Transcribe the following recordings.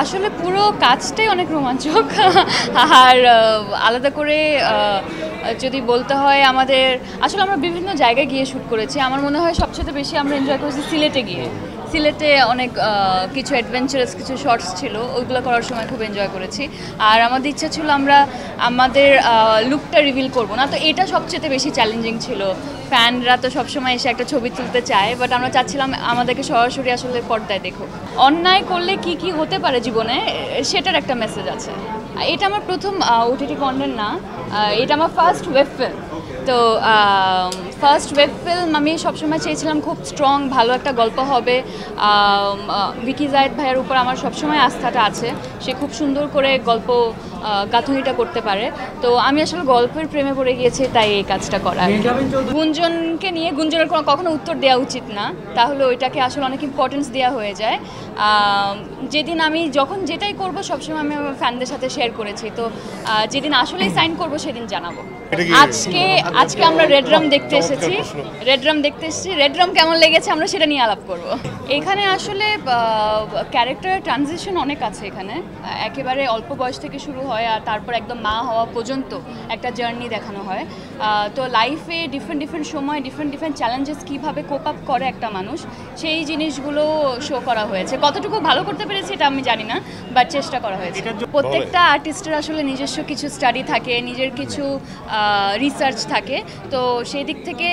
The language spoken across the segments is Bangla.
আসলে পুরো কাজটাই অনেক রোমাঞ্চক। আর আলাদা করে যদি বলতে হয় আমাদের, আসলে আমরা বিভিন্ন জায়গায় গিয়ে শ্যুট করেছি। আমার মনে হয় সবচেয়ে বেশি আমরা এনজয় করেছি সিলেটে গিয়ে। সিলেটে অনেক কিছু অ্যাডভেঞ্চারাস কিছু শর্টস ছিল ওইগুলো করার সময় খুব এনজয় করেছি। আর আমাদের ইচ্ছা ছিল আমরা আমাদের লুকটা রিভিল করব না। তো এটা সবচেয়ে বেশি চ্যালেঞ্জিং ছিল। ফ্যানরা তো সবসময় এসে একটা ছবি তুলতে চায় বাট আমরা চাচ্ছিলাম আমাদেরকে সরাসরি আসলে পর্দায় দেখুক। অন্যায় করলে কি কি হতে পারে জীবনে, সেটার একটা মেসেজ আছে। এটা আমার প্রথম ওটিটি কন্টেন্ট না এটা আমার ফার্স্ট ওয়েব ফিল্ম তো ফার্স্ট ওয়েব ফিল্ম আমি সবসময় চেয়েছিলাম খুব স্ট্রং ভালো একটা গল্প হবে। বিকি জায়দ ভাইয়ের উপর আমার সবসময় আস্থাটা আছে। সে খুব সুন্দর করে গল্প গাঁথনিটা করতে পারে। তো আমি আসলে গল্পের প্রেমে পড়ে গিয়েছি তাই এই কাজটা করা গুঞ্জনকে নিয়ে গুঞ্জনের কোনো কখনো উত্তর দেওয়া উচিত না। তাহলে ওইটাকে আসলে অনেক ইম্পর্টেন্স দেওয়া হয়ে যায়। যেদিন আমি যখন যেটাই করব সবসময় আমি আমার ফ্যানদের সাথে শেয়ার করেছি। তো যেদিন আসলেই সাইন করব সেদিন জানাব। আজকে আজকে আমরা রেড রাম দেখতে এসেছি। রেড রাম দেখতে এসেছি। রেড রাম কেমন লেগেছে আমরা সেটা নিয়ে আলাপ করব। এখানে আসলে ক্যারেক্টার ট্রানজিশন অনেক আছে এখানে। একেবারে অল্প বয়স থেকে শুরু হয়। আর তারপর একদম মা হওয়া পর্যন্ত একটা জার্নি দেখানো হয়। তো লাইফে ডিফারেন্ট ডিফারেন্ট সময় ডিফারেন্ট ডিফারেন্ট চ্যালেঞ্জেস কীভাবে কোপ আপ করে একটা মানুষ সেই জিনিসগুলো শো করা হয়েছে। কতটুকু ভালো করতে পেরেছি এটা আমি জানি না বাট চেষ্টা করা হয়েছে। প্রত্যেকটা আর্টিস্টের আসলে নিজস্ব কিছু স্টাডি থাকে নিজের কিছু রিসার্চ থাকে। তো সেই দিক থেকে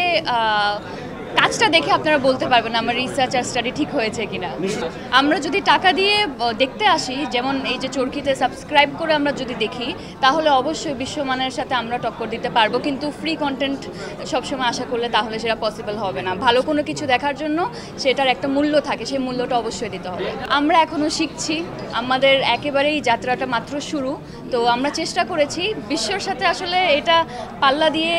কাজটা দেখে আপনারা বলতে পারবেন আমার রিসার্চ আর স্টাডি ঠিক হয়েছে কিনা। আমরা যদি টাকা দিয়ে দেখতে আসি যেমন এই যে চরকিতে সাবস্ক্রাইব করে আমরা যদি দেখি তাহলে অবশ্যই বিশ্বমানের সাথে আমরা টক্কর দিতে পারব। কিন্তু ফ্রি কন্টেন্ট সবসময় আশা করলে তাহলে সেটা পসিবল হবে না। ভালো কোনো কিছু দেখার জন্য সেটার একটা মূল্য থাকে সেই মূল্যটা অবশ্যই দিতে হবে। আমরা এখনও শিখছি আমাদের একেবারেই যাত্রাটা মাত্র শুরু। তো আমরা চেষ্টা করেছি, বিশ্বর সাথে আসলে এটা পাল্লা দিয়ে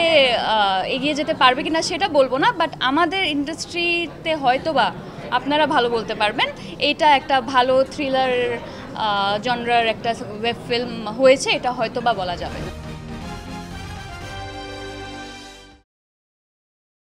এগিয়ে যেতে পারবে কিনা সেটা বলব না বাট আমাদের ইন্ডাস্ট্রিতে হয়তো বা আপনারা ভালো বলতে পারবেন। এটা একটা ভালো থ্রিলার জনরার একটা ওয়েব ফিল্ম হয়েছে, এটা হয়তো বা বলা যাবে।